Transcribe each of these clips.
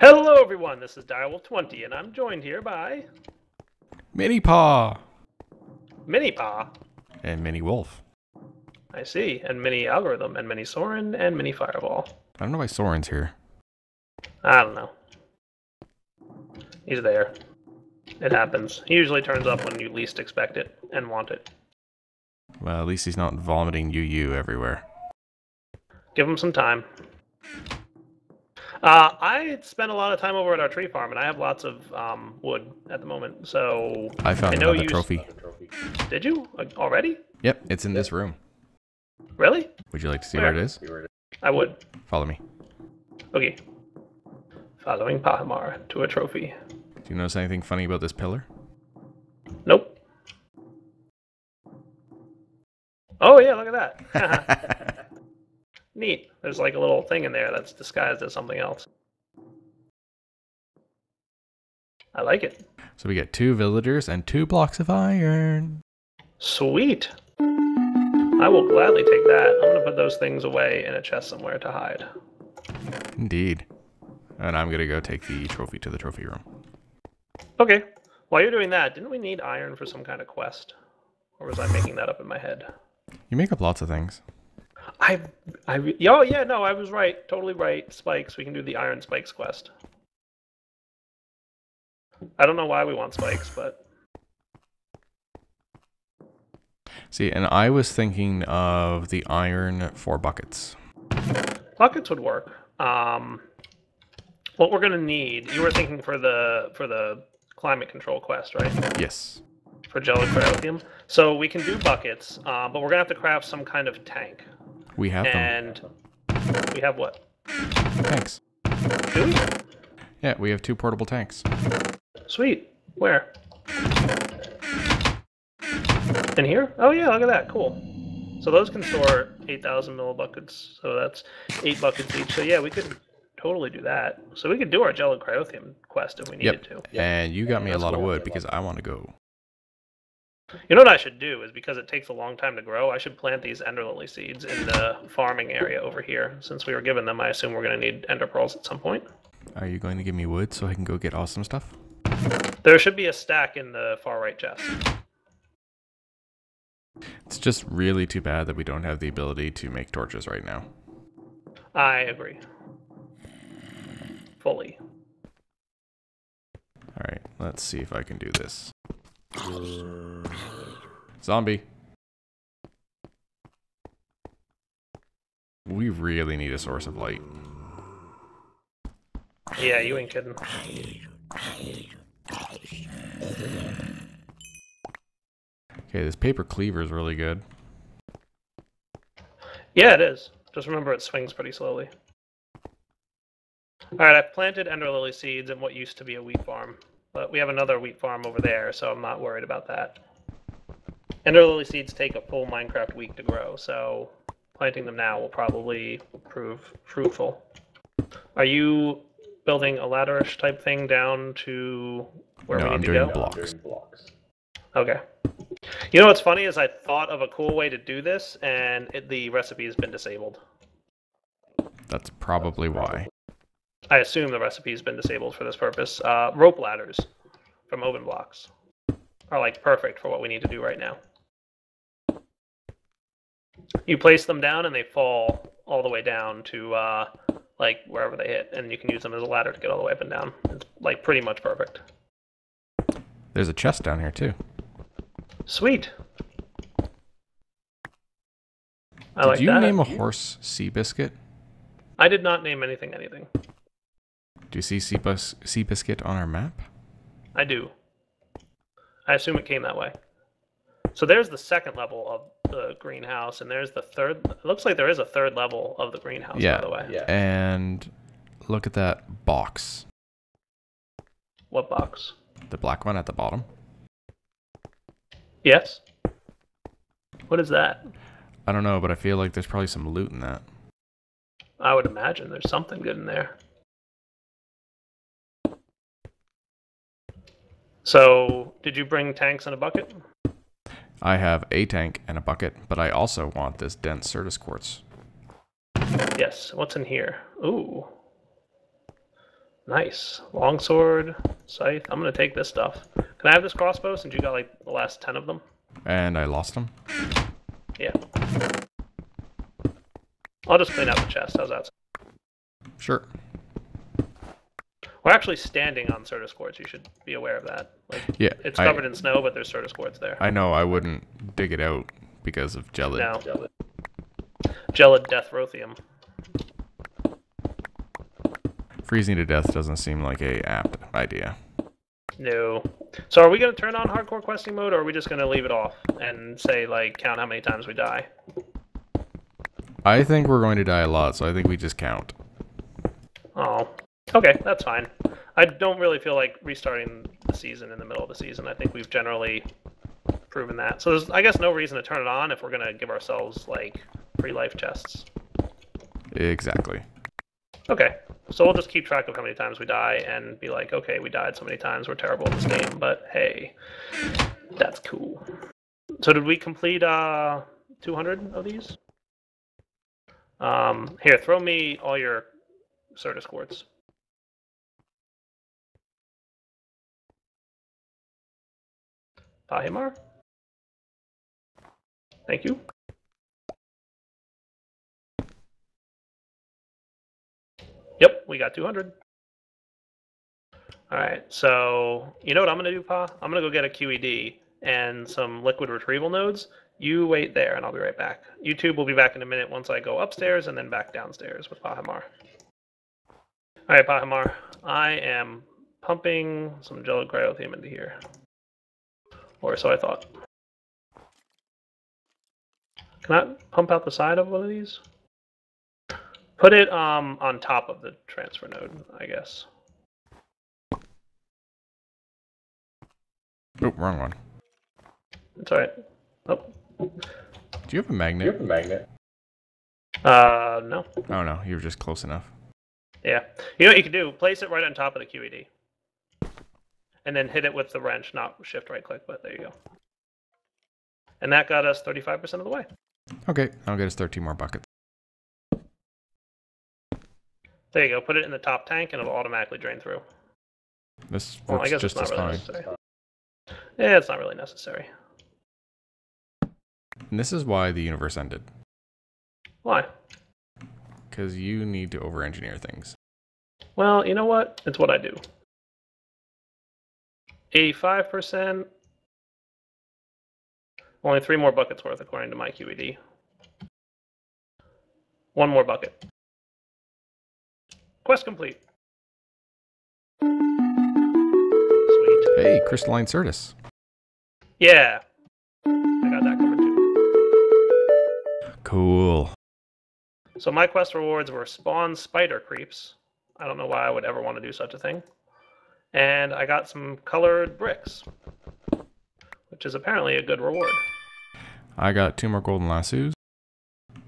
Hello, everyone. This is Direwolf20, and I'm joined here by Mini Paw Mini Paw. and Mini Wolf. I see, and Mini Algorithm, and Mini Soren, and Mini Fireball. I don't know why Soren's here. I don't know. He's there. It happens. He usually turns up when you least expect it and want it. Well, at least he's not vomiting UU everywhere. Give him some time. Uh, I spent a lot of time over at our tree farm, and I have lots of um, wood at the moment. So I found I know another you- trophy. did you Uh, already? Yep, it's in this room. Really? Would you like to see where it is? I would. Follow me. Okay. Following Pahimar to a trophy. Do you notice anything funny about this pillar? Nope. Oh yeah, look at that. Neat. There's like a little thing in there that's disguised as something else. I like it. so we get two villagers and two blocks of iron. Sweet. I will gladly take that. I'm gonna put those things away in a chest somewhere to hide. Indeed. And I'm gonna go take the trophy to the trophy room. Okay. While you're doing that, didn't we need iron for some kind of quest? Or was I making that up in my head? You make up lots of things. I, I, oh yeah, no, I was right, totally right. Spikes, we can do the Iron Spikes quest. I don't know why we want spikes, but See, and I was thinking of the iron for buckets. buckets would work. Um, what we're gonna need, you were thinking for the for the climate control quest, right? Yes. For Gelid Cryotheum. So we can do buckets, uh, but we're gonna have to craft some kind of tank. We have them. And we have what? Tanks. Do we? Yeah, we have two portable tanks. Sweet. Where? In here? Oh yeah, look at that. Cool. So those can store 8,000 millibuckets. So that's eight buckets each. So yeah, we could totally do that. So we could do our Jello Cryotheum quest if we needed Yep. to. And you got me a lot of wood because I want to go. You know what I should do is because it takes a long time to grow, I should plant these ender lily seeds in the farming area over here. Since we were given them, I assume we're going to need ender pearls at some point. Are you going to give me wood so I can go get awesome stuff? There should be a stack in the far right chest. It's just really too bad that we don't have the ability to make torches right now. I agree. Fully. Alright, let's see if I can do this. Zombie. We really need a source of light. Yeah, you ain't kidding. Okay, this paper cleaver is really good. Yeah, it is. Just remember it swings pretty slowly. Alright, I've planted ender lily seeds in what used to be a wheat farm. But we have another wheat farm over there, so I'm not worried about that. Ender lily seeds take a full Minecraft week to grow, so planting them now will probably prove fruitful. Are you building a ladderish type thing down to where no, we need I'm to doing go? blocks. Okay. You know what's funny is I thought of a cool way to do this, and it, the recipe has been disabled. That's probably why. I assume the recipe has been disabled for this purpose. Uh, rope ladders from Open Blocks are like perfect for what we need to do right now. You place them down, and they fall all the way down to uh, like wherever they hit, and you can use them as a ladder to get all the way up and down. It's like pretty much perfect. There's a chest down here too. Sweet. I like that. Did like you that. name a horse Seabiscuit? I did not name anything anything. Do you see Seabis- Seabiscuit on our map? I do. I assume it came that way. So there's the second level of the greenhouse, and there's the third. It looks like there is a third level of the greenhouse, Yeah. by the way. And look at that box. What box? The black one at the bottom. Yes. What is that? I don't know, but I feel like there's probably some loot in that. I would imagine there's something good in there. So, did you bring tanks in a bucket? I have a tank and a bucket, but I also want this dense Certus quartz. Yes. What's in here? Ooh. Nice. Longsword, scythe. I'm gonna take this stuff. Can I have this crossbow since you got like the last ten of them? And I lost them. Yeah. I'll just clean out the chest. How's that? Sure. We're actually standing on Certus quartz. You should be aware of that. Like Yeah. it's I, covered in snow, but there's Certus quartz there. I know I wouldn't dig it out because of gelid. No. Gelid Death Rothium. Freezing to death doesn't seem like a apt idea. No. So are we gonna turn on hardcore questing mode, or are we just gonna leave it off and say like count how many times we die? I think we're going to die a lot, so I think we just count. Oh, okay, that's fine. I don't really feel like restarting the season in the middle of the season. I think we've generally proven that. So there's, I guess, no reason to turn it on if we're gonna give ourselves like free life chests. Exactly. Okay, so we'll just keep track of how many times we die and be like, okay, we died so many times, we're terrible at this game, but hey, that's cool. So did we complete uh 200 of these? Um, here, throw me all your Certus quartz. Pahimar? Thank you. Yep, we got 200. All right, so you know what I'm gonna do, Pa? I'm gonna go get a QED and some liquid retrieval nodes. You wait there, and I'll be right back. YouTube will be back in a minute once I go upstairs and then back downstairs with Pahimar. All right, Pahimar, I am pumping some gelid cryotheum into here, or so I thought. Can I pump out the side of one of these? Put it um on top of the transfer node, I guess. Oh, wrong one. It's alright. Oh, Do you have a magnet? Do you have a magnet. uh, no. Oh no, you were just close enough. Yeah. You know what you can do? Place it right on top of the QED. And then hit it with the wrench, not shift right click, but there you go. And that got us 35% of the way. Okay, I'll get us 13 more buckets. There you go. Put it in the top tank and it'll automatically drain through. This Well, I works guess just it's as not really fine. necessary. Yeah, it's not really necessary. And this is why the universe ended. Why? Because you need to over-engineer things. Well, you know what? It's what I do. 85%. Only three more buckets worth, according to my QED. One more bucket. Quest complete. Sweet. Hey, crystalline certus. Yeah. I got that covered too. Cool. So my quest rewards were spawn spider creeps. I don't know why I would ever want to do such a thing. And I got some colored bricks, which is apparently a good reward. I got two more golden lassos,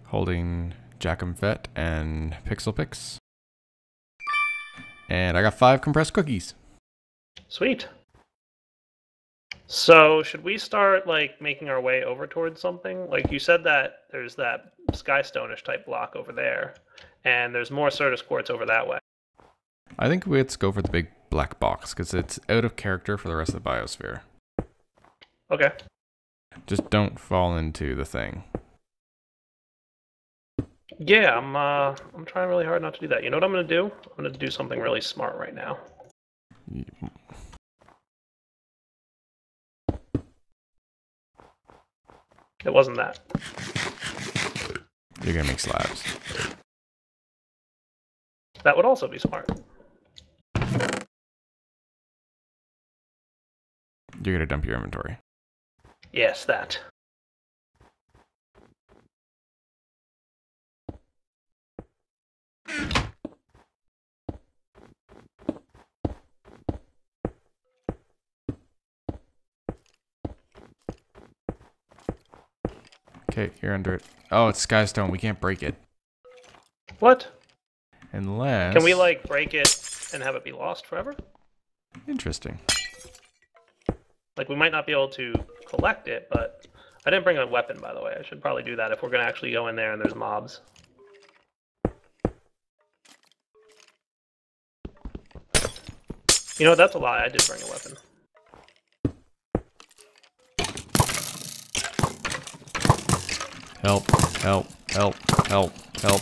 holding Jackum Fett and Pixel Pix. And I got five compressed cookies. Sweet. So should we start like making our way over towards something? Like you said that there's that skystone-ish type block over there, and there's more Certus quartz over that way. I think let's go for the big black box because it's out of character for the rest of the biosphere. Okay. Just don't fall into the thing. Yeah, I'm uh I'm trying really hard not to do that. You know what I'm gonna do? I'm gonna do something really smart right now. Y- It wasn't that. You're gonna make slabs. That would also be smart. You're gonna dump your inventory. Yes, that. Okay, you're under it. Oh, it's skystone. We can't break it What? unless. Can we like break it and have it be lost forever? Interesting. Like we might not be able to collect it, but I didn't bring a weapon by the way. I should probably do that if we're gonna actually go in there and there's mobs. You know? That's a lie. I did bring a weapon. Help, help, help, help, help.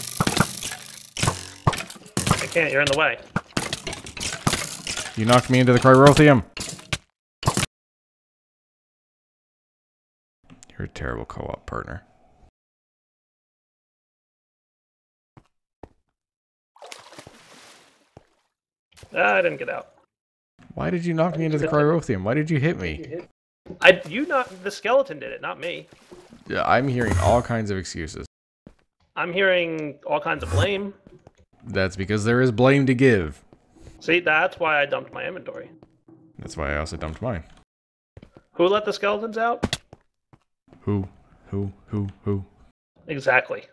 I can't. You're in the way. You knocked me into the Cryotheum. You're a terrible co-op partner. Ah, I didn't get out. Why did you knock me into the Cryotheum? Why did you hit me? I you not the skeleton did it, not me. Yeah, I'm hearing all kinds of excuses. I'm hearing all kinds of blame. That's because there is blame to give. See, that's why I dumped my inventory. That's why I also dumped mine. Who let the skeletons out? Who? Who? Who? Who? Exactly.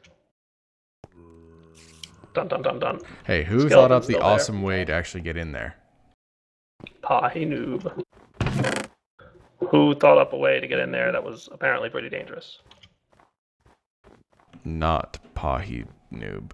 Dun dun dun dun. Hey, who thought up the still there. awesome way to actually get in there? Pie noob. Who thought up a way to get in there that was apparently pretty dangerous? Not Pahi Noob.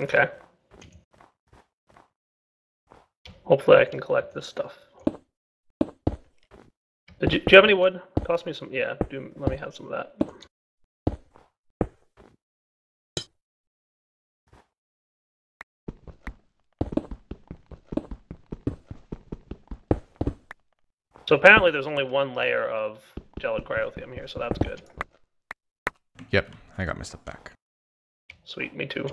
Okay. Hopefully I can collect this stuff. Did you, do you have any wood? Toss me some. Yeah, do, let me have some of that. So apparently there's only one layer of gelid cryotheum here, so that's good. Yep, I got my stuff back. Sweet, me too.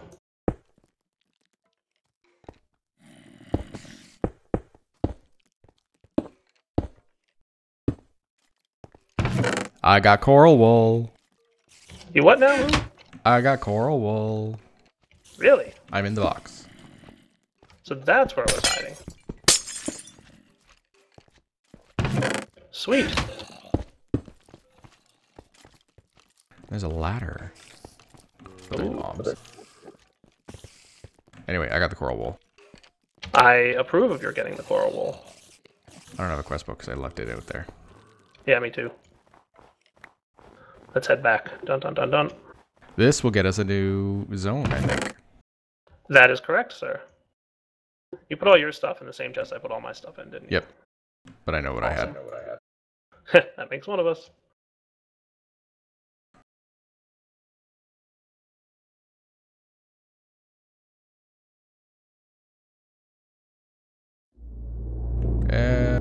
I got coral wool. You what now? I got coral wool. Really? I'm in the box. So that's where I was hiding. Sweet. There's a ladder. For the Ooh. Anyway, I got the coral wool. I approve of your getting the coral wool. I don't have a quest book because I left it out there. Yeah, me too. Let's head back. Dun dun dun dun. This will get us a new zone, I think. That is correct, sir. You put all your stuff in the same chest I put all my stuff in, didn't you? Yep. But I know what I had. that makes one of us. Uh,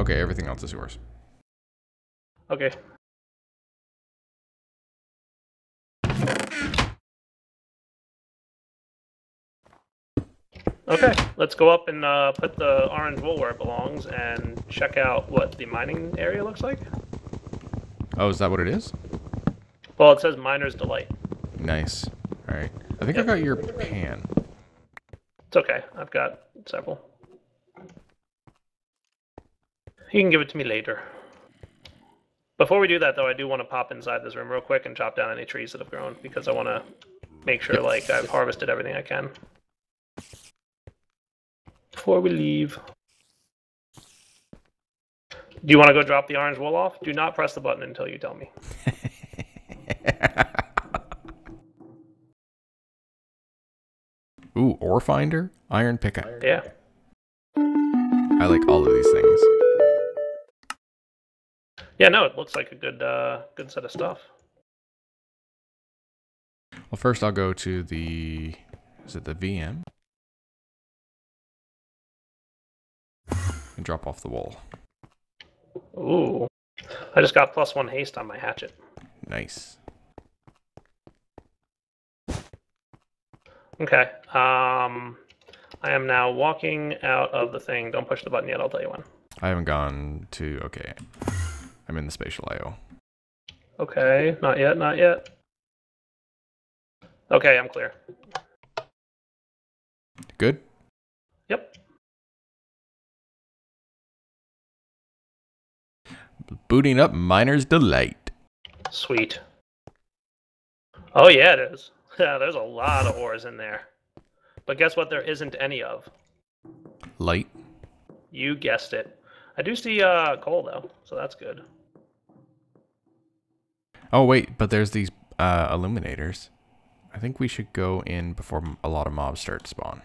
okay, everything else is yours. Okay. Okay, let's go up and uh, put the orange wool where it belongs and check out what the mining area looks like. Oh, is that what it is? Well, it says Miner's Delight. Nice. All right. I think I got your pan. It's okay, I've got several. You can give it to me later. Before we do that, though, I do want to pop inside this room real quick and chop down any trees that have grown because I want to make sure, Yep. like, I've harvested everything I can. Before we leave. Do you want to go drop the orange wool off? Do not press the button until you tell me. Ooh, ore finder, iron pickaxe. Yeah. I like all of these things. Yeah, no, it looks like a good, uh, good set of stuff. Well, first I'll go to the is it the VM and drop off the wall. Ooh. I just got plus one haste on my hatchet. Nice. Okay. Um, I am now walking out of the thing. Don't push the button yet. I'll tell you when. I haven't gone to okay. I'm in the spatial IO. Okay. Not yet. Not yet. Okay, I'm clear. Good. Yep. Booting up Miner's Delight. Sweet. Oh yeah, it is. Yeah, there's a lot of ores in there. But guess what? There isn't any of. Light. You guessed it. I do see uh, coal though, so that's good. Oh wait, but there's these uh, illuminators. I think we should go in before a lot of mobs start to spawn.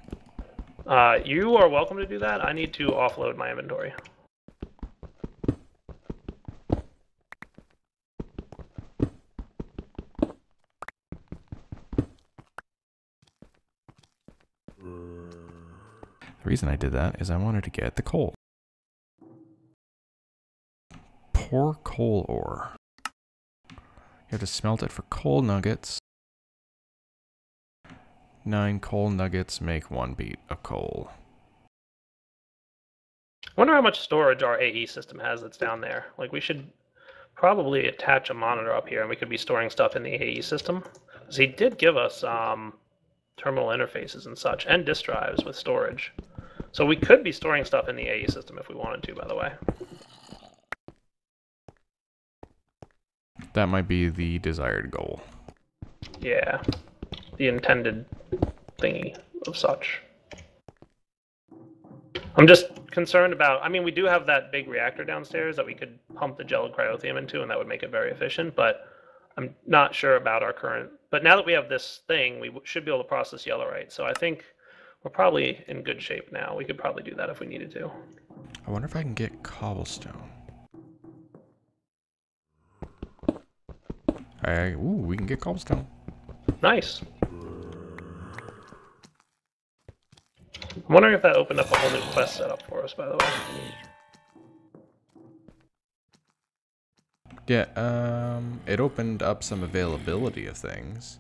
Uh, you are welcome to do that. I need to offload my inventory. Reason I did that is I wanted to get the coal. Pour coal ore. You have to smelt it for coal nuggets. Nine coal nuggets make one beat of coal. I wonder how much storage our AE system has that's down there. Like we should probably attach a monitor up here, and we could be storing stuff in the AE system. 'Cause he did give us um, terminal interfaces and such, and disk drives with storage. So we could be storing stuff in the AE system if we wanted to. By the way, That might be the desired goal. yeah, the intended thingy of such. I'm just concerned about. I mean, we do have that big reactor downstairs that we could pump the gel cryotheum into, and that would make it very efficient. But I'm not sure about our current. But now that we have this thing, we should be able to process yellorite. So I think we're probably in good shape now. We could probably do that if we needed to. I wonder if I can get cobblestone. I, ooh, we can get cobblestone. Nice. I'm wondering if that opened up a whole new quest setup for us. By the way. Yeah, um, it opened up some availability of things.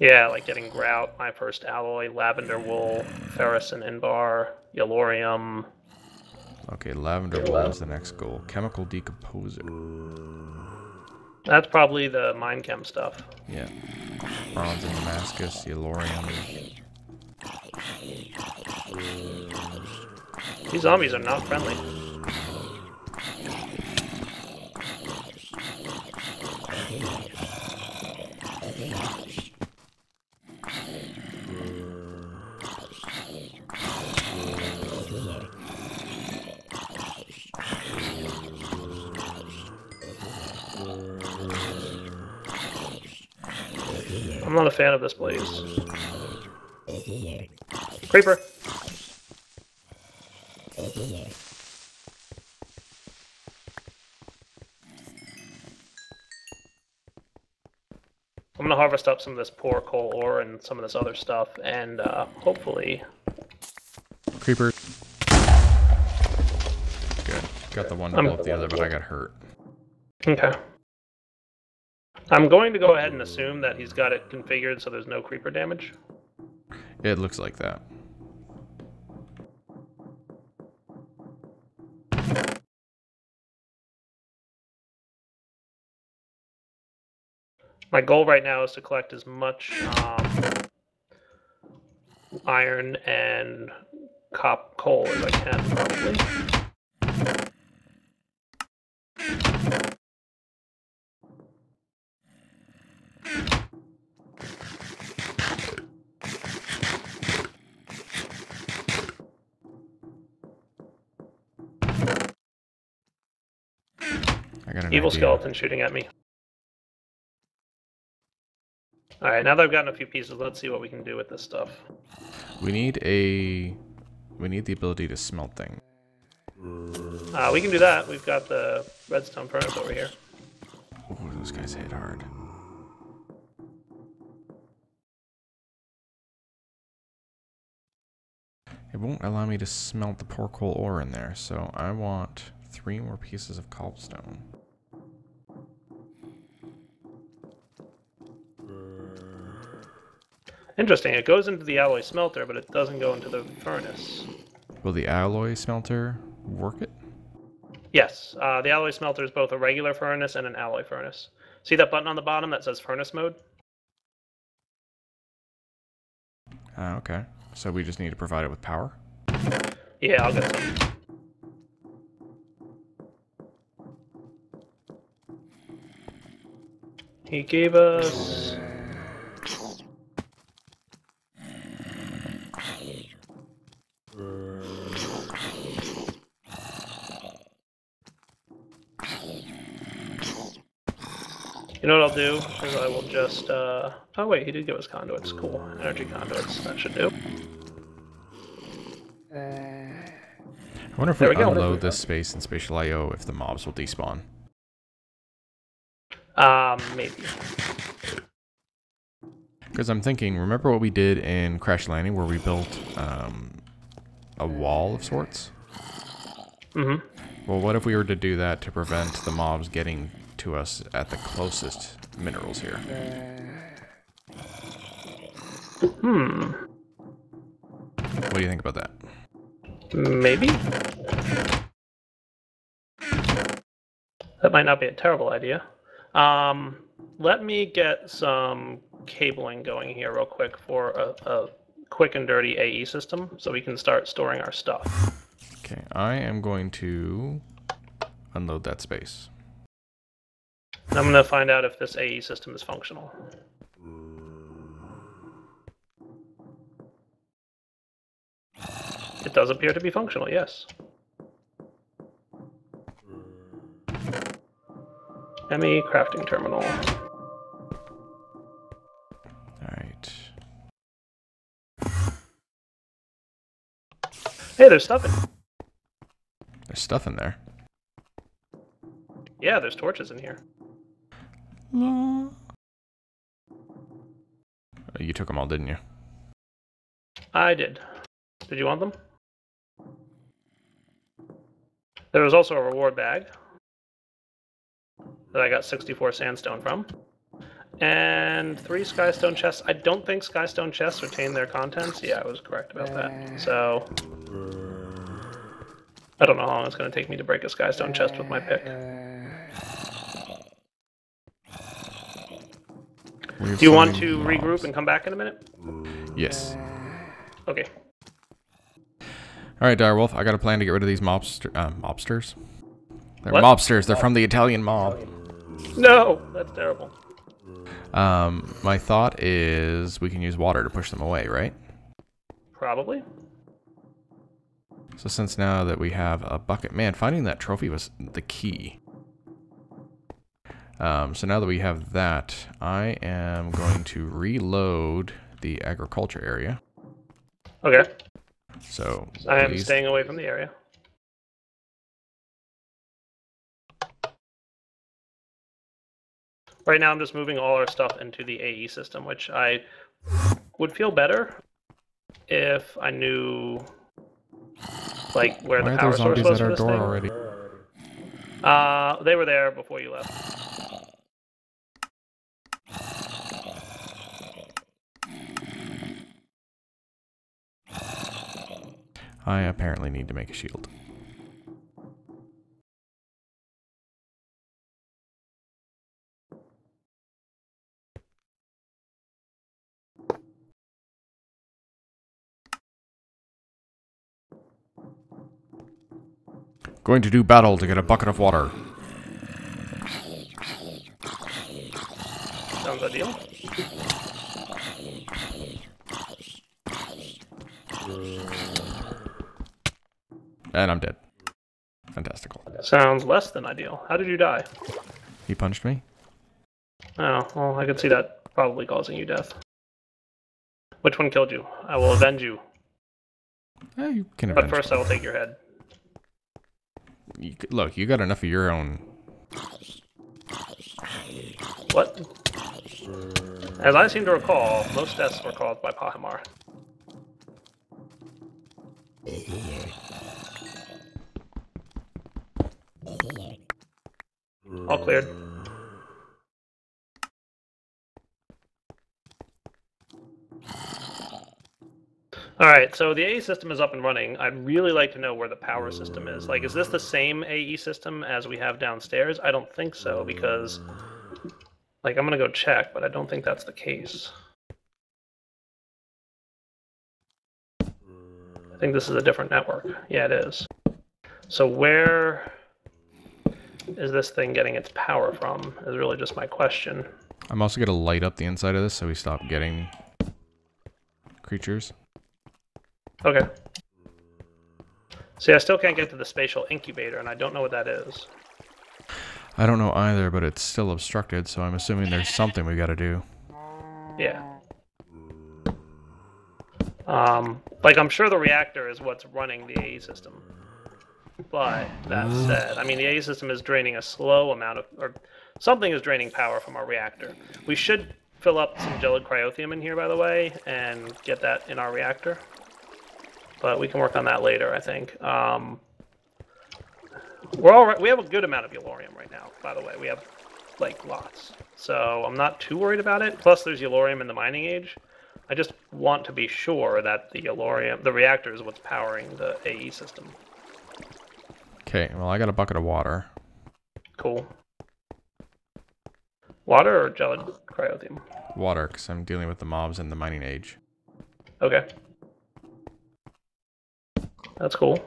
Yeah, like getting grout, my first alloy, lavender wool, ferrous and invar, yellorium. Okay, lavender wool is the next goal. Chemical decomposer. That's probably the MineChem stuff. Yeah. Bronze and Damascus, Yellorium. These zombies are not friendly. A fan of this place. Creeper. I'm gonna harvest up some of this poor coal ore and some of this other stuff, and uh, hopefully, Creeper. Good. Got the one to blow up the other, but I got hurt. okay. I'm going to go ahead and assume that he's got it configured so there's no creeper damage. It looks like that. My goal right now is to collect as much um, iron and cop coal as I can, probably. Evil idea. skeleton shooting at me. Alright, now that I've gotten a few pieces, let's see what we can do with this stuff. We need a. We need the ability to smelt things. Uh, we can do that. We've got the redstone furnace over here. Ooh, those guys hit hard. It won't allow me to smelt the poor coal ore in there, so I want three more pieces of cobblestone. Interesting. It goes into the alloy smelter, but it doesn't go into the furnace. Will the alloy smelter work it? Yes, uh, the alloy smelter is both a regular furnace and an alloy furnace. See that button on the bottom that says furnace mode? Ah, okay. So we just need to provide it with power? Yeah, I'll get some. He gave us. I'll do is I will just. Uh... Oh wait, he did give us conduits. Cool, energy conduits. That should do. I wonder if There we, we unload this space in Spatial IO if the mobs will despawn. Um, maybe. Because I'm thinking, remember what we did in Crash Landing where we built um, a wall of sorts? Mm-hmm. Well, what if we were to do that to prevent the mobs getting to us at the closest minerals here? Hmm. What do you think about that? Maybe. That might not be a terrible idea. Um, let me get some cabling going here real quick for a, a quick and dirty AE system so we can start storing our stuff. Okay, I am going to unload that space. I'm going to find out if this AE system is functional. It does appear to be functional, yes. ME crafting terminal. Alright. Hey, there's stuff in. There's stuff in there. Yeah, there's torches in here. Uh, You took them all, didn't you? I did. Did you want them? There was also a reward bag that I got 64 sandstone from. And three skystone chests. I don't think skystone chests retain their contents. Yeah, I was correct about that. So I don't know how long it's going to take me to break a skystone chest with my pick. We have Do you want to regroup and come back in a minute? Yes. Okay. All right, Direwolf. I got a plan to get rid of these mobster, uh, mobsters. They're What? mobsters. They're from the Italian mob. No, that's terrible. Um, my thought is we can use water to push them away, right? Probably. So since now that we have a bucket, man, finding that trophy was the key. Um, so now that we have that, I am going to reload the agriculture area. Okay. So I am please- staying away from the area. Right now, I'm just moving all our stuff into the AE system, which I would feel better if I knew, like, where Why the are power there source zombies was at our door thing. already? Uh, they were there before you left. I apparently need to make a shield. Going to do battle to get a bucket of water. Sounds ideal. And I'm dead. Fantastical. Sounds less than ideal. How did you die? He punched me? Oh, well, I could see that probably causing you death. Which one killed you? I will avenge you. Eh, you can But avenge first, I will take your head. You look, you got enough of your own. What? As I seem to recall, most deaths were caused by Pahimar. All cleared. Alright, so the AE system is up and running. I'd really like to know where the power system is. Like, is this the same AE system as we have downstairs? I don't think so, because like, I'm gonna go check, but I don't think that's the case. I think this is a different network. Yeah, it is. So where is this thing getting its power from? Is really just my question. I'm also gonna light up the inside of this so we stop getting creatures. Okay. See, I still can't get to the spatial incubator, and I don't know what that is. I don't know either, but it's still obstructed, so I'm assuming there's something we gotta do. Yeah. Um, like I'm sure the reactor is what's running the AE system. But that said, I mean the AE system is draining a slow amount of, or something is draining power from our reactor. We should fill up some gelid cryotheum in here, by the way, and get that in our reactor. But we can work on that later, I think. Um, we're all right. We have a good amount of yellorium right now, by the way. We have like lots. So I'm not too worried about it. Plus there's yellorium in the mining age. I just want to be sure that the Yellorium, the reactor is what's powering the AE system. Okay, well, I got a bucket of water. Cool. Water or gelid cryotheum? Water, because I'm dealing with the mobs in the mining age. Okay. That's cool.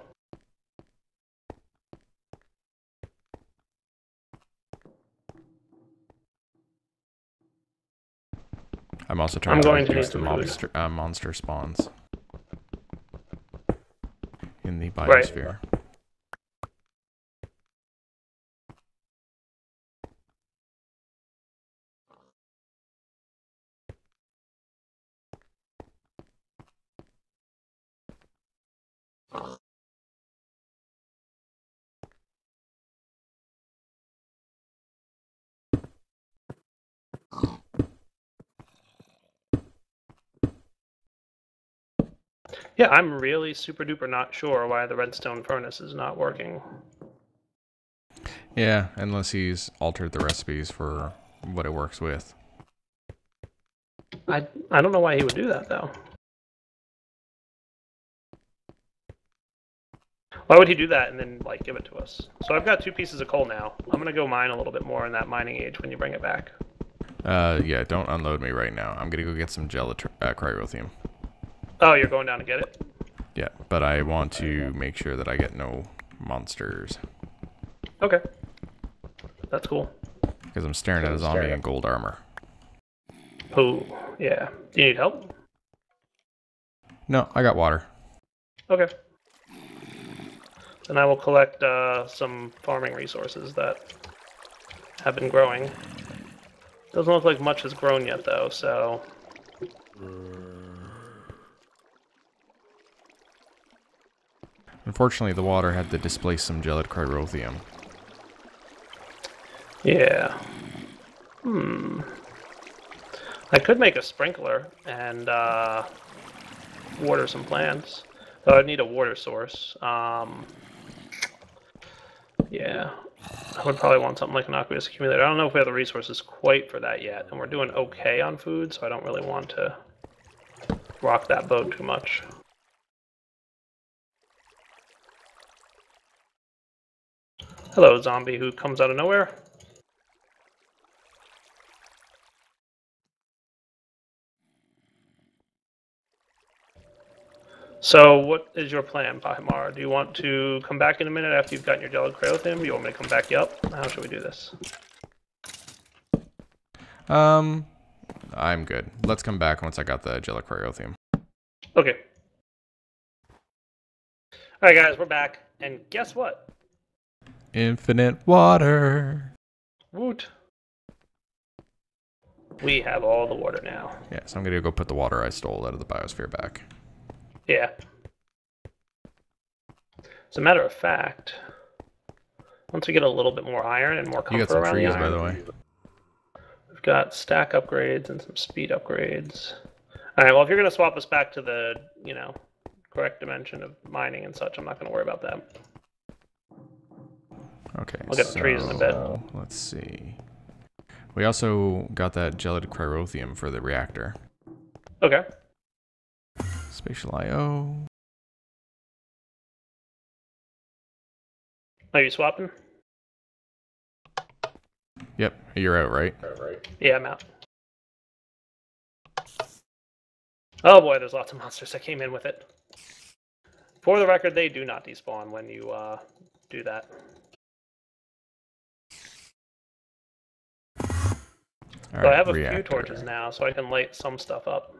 I'm also trying I'm to reduce the monster, uh, monster spawns in the biosphere. Right. Yeah, I'm really super duper not sure why the redstone furnace is not working. Yeah, unless he's altered the recipes for what it works with. I I don't know why he would do that though. Why would he do that and then like give it to us? So I've got two pieces of coal now. I'm gonna go mine a little bit more in that mining age when you bring it back. Uh, yeah, don't unload me right now. I'm gonna go get some gelid uh, cryotheum. Oh, you're going down to get it? Yeah, but I want to make sure that I get no monsters Okay. That's cool. because I'm staring at a zombie in gold armor. Oh, yeah. Do you need help? No, I got water. Okay. Then I will collect uh, some farming resources that have been growing. Doesn't look like much has grown yet, though, so. Unfortunately, the water had to displace some gelid cryotheum. Yeah. Hmm. I could make a sprinkler and uh, water some plants. Though I'd need a water source. Um, yeah. I would probably want something like an aqueous accumulator. I don't know if we have the resources quite for that yet, and we're doing okay on food, so I don't really want to rock that boat too much. Hello, zombie who comes out of nowhere. So, what is your plan, Pahimar? Do you want to come back in a minute after you've gotten your jello gelid cryotheum? Do you want me to come back up? How should we do this? Um, I'm good. Let's come back once I got the gelid cryotheum. Okay. Alright, guys, we're back. And guess what? Infinite water. Woot. We have all the water now. Yeah, so I'm gonna go put the water I stole out of the biosphere back. Yeah. As a matter of fact, once we get a little bit more iron and more You comfort got some around trees, the by the way. we've got stack upgrades and some speed upgrades. All right. Well, if you're gonna swap us back to the, you know, correct dimension of mining and such, I'm not gonna worry about that. Okay. I'll get the trees in a bit. so, Let's see. We also got that gelid cryotheum for the reactor. Okay. Spatial I/O. Are you swapping? Yep, you're out, right? Yeah, I'm out. Oh boy, there's lots of monsters that came in with it. For the record, they do not despawn when you uh, do that. All so right, I have a reactor. few torches now, so I can light some stuff up.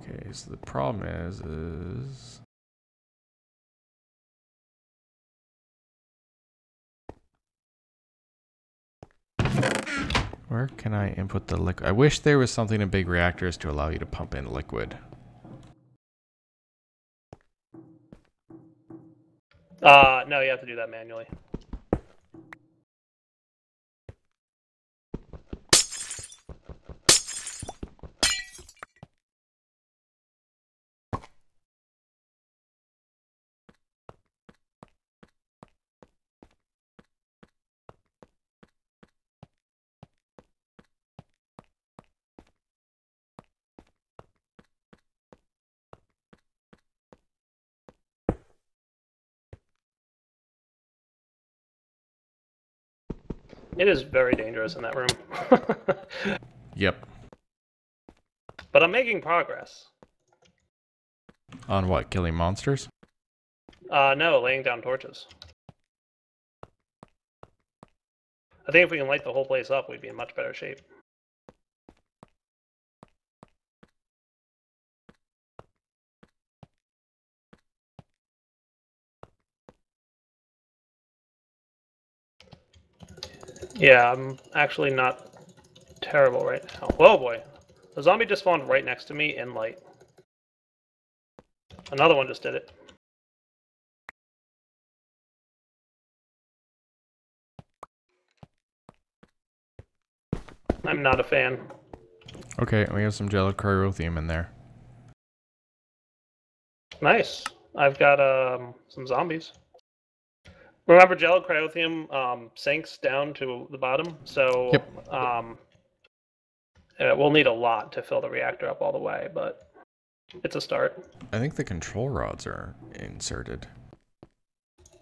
Okay, so the problem is, is Where can I input the liquid? I wish there was something in big reactors to allow you to pump in liquid. Uh, no, you have to do that manually. It is very dangerous in that room. Yep. but I'm making progress. On what? Killing monsters? Uh, no, laying down torches. I think if we can light the whole place up, we'd be in much better shape. Yeah, I'm actually not terrible right now. Whoa, boy. The zombie just spawned right next to me in light. Another one just did it. I'm not a fan. Okay, we have some gelid cryotheum in there. Nice. I've got um, some zombies. Remember, gel cryotheum um, sinks down to the bottom, so Yep. um, uh, we'll need a lot to fill the reactor up all the way, but it's a start. I think the control rods are inserted.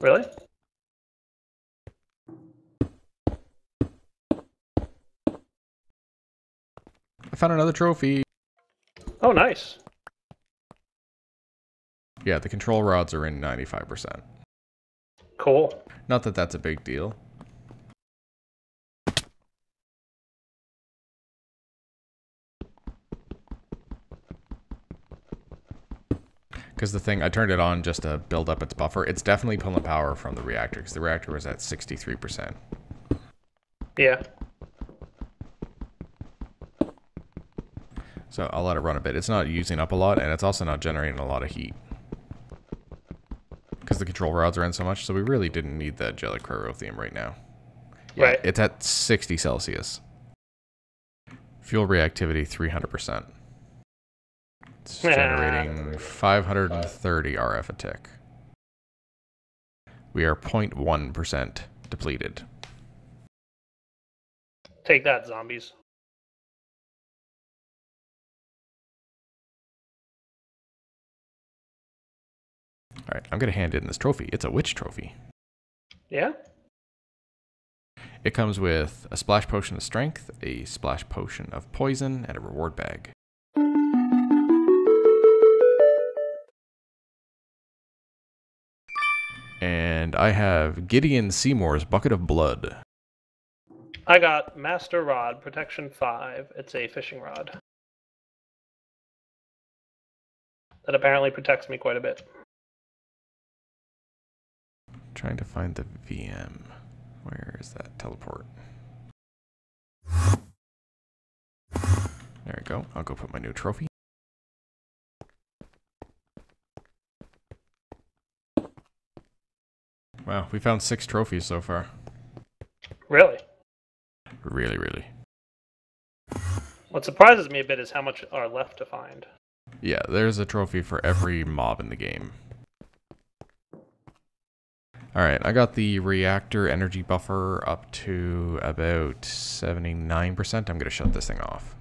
Really? I found another trophy. Oh, nice. Yeah, the control rods are in 95%. Cool. Not that that's a big deal. Because the thing, I turned it on just to build up its buffer. It's definitely pulling power from the reactor, because the reactor was at 63%. Yeah. So I'll let it run a bit. It's not using up a lot, and it's also not generating a lot of heat. Control rods are in so much, so we really didn't need that gelid cryotheum right now. Yeah, Right. It's at 60 Celsius. Fuel reactivity 300%. It's generating 530 RF a tick. We are 0.1% depleted. Take that, zombies. All right, I'm going to hand in this trophy. It's a witch trophy. Yeah? It comes with a splash potion of strength, a splash potion of poison, and a reward bag. And I have Gideon Seymour's Bucket of Blood. I got Master Rod, Protection 5. It's a fishing rod. That apparently protects me quite a bit. Trying to find the VM. Where is that teleport? There we go. I'll go put my new trophy. Wow, we found six trophies so far. Really? Really, really. What surprises me a bit is how much are left to find. Yeah, there's a trophy for every mob in the game. Alright, I got the reactor energy buffer up to about 79%. I'm going to shut this thing off.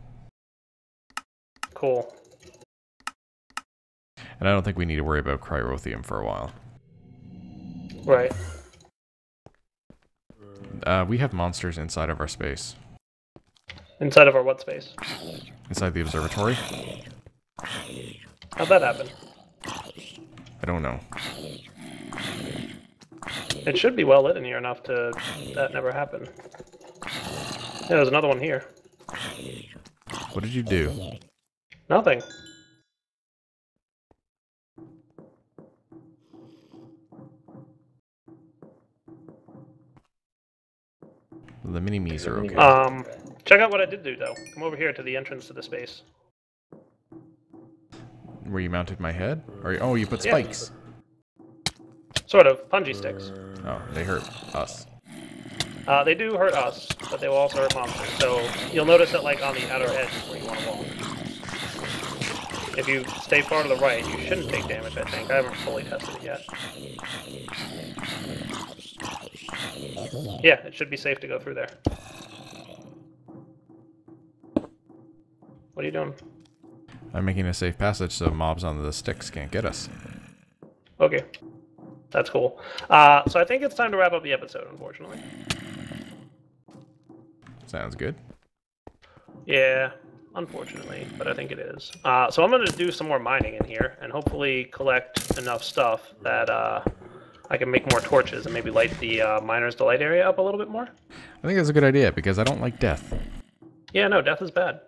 Cool. And I don't think we need to worry about cryotheum for a while. Right. Uh, we have monsters inside of our space. Inside of our what space? Inside the observatory? How'd that happen? I don't know. It should be well lit in here enough to that never happen. Yeah, there's another one here. What did you do? Nothing. The mini-me's are okay. Um, Check out what I did do, though. Come over here to the entrance to the space. Where you mounted my head? Or oh, you put Yeah. Sort of. Punji sticks. Oh, they hurt us. Uh, they do hurt us, but they will also hurt monsters. So you'll notice that, like, on the outer edge is where you want to walk. If you stay far to the right, you shouldn't take damage, I think. I haven't fully tested it yet. Yeah, it should be safe to go through there. What are you doing? I'm making a safe passage so mobs on the sticks can't get us. Okay. That's cool. Uh, so I think it's time to wrap up the episode, unfortunately. Sounds good. Yeah, unfortunately, but I think it is. Uh, so I'm going to do some more mining in here and hopefully collect enough stuff that uh, I can make more torches and maybe light the uh, Miner's Delight area up a little bit more. I think that's a good idea because I don't like death. Yeah, no, death is bad.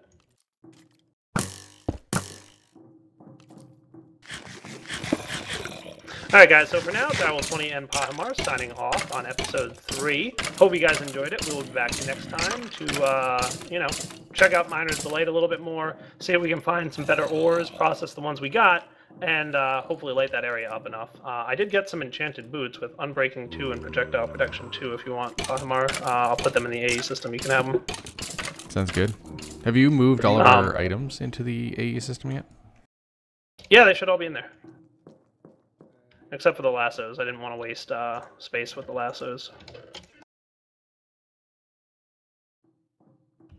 Alright guys, so for now, Direwolf20 and Pahimar signing off on episode 3. Hope you guys enjoyed it. We will be back next time to, uh, you know, check out Miner's Delight a little bit more, see if we can find some better ores, process the ones we got, and uh, hopefully light that area up enough. Uh, I did get some enchanted boots with Unbreaking 2 and Projectile Protection 2 if you want, Pahimar. Uh, I'll put them in the AE system. You can have them. Sounds good. Have you moved all of Um, our items into the AE system yet? Yeah, they should all be in there. Except for the lassos. I didn't want to waste uh, space with the lassos.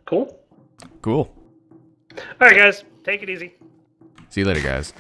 Cool. Cool. All right, guys. Take it easy. See you later, guys.